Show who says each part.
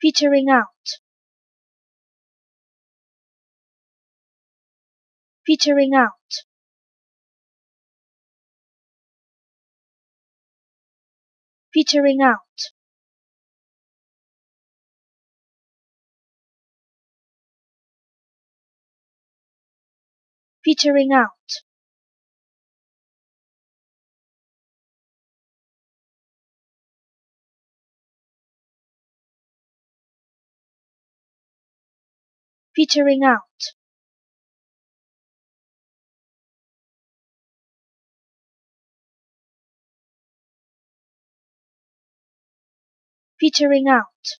Speaker 1: featuring out. Featuring out. Featuring out. Featuring out featuring out. Featuring out